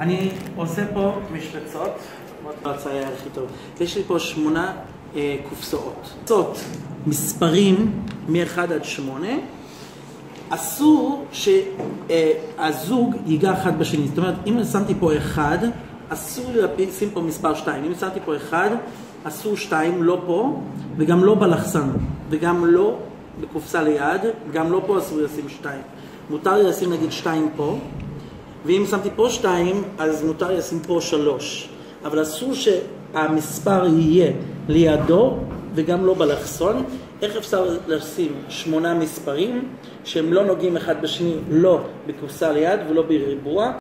אני עושה פה משבצות, לא הצייר הכי טוב. יש לי פה שמונה אה, קופסאות. קופסאות, מספרים מ-1 עד 8. אסור שהזוג אה, ייגע אחד בשני. זאת אומרת, אם שמתי פה 1, אסור לי לשים פה מספר 2. אם שמתי פה 1, אסור 2, לא פה, וגם לא בלחסן, וגם לא בקופסה ליד, גם לא פה אסור לשים 2. מותר לי לשים נגיד 2 פה, ואם שמתי פה 2, אז מותר לי לשים פה 3. אבל אסור שהמספר יהיה לידו וגם לא באלכסון. איך אפשר לשים שמונה מספרים שהם לא נוגעים אחד בשני, לא בקופסה ליד ולא בריבוע?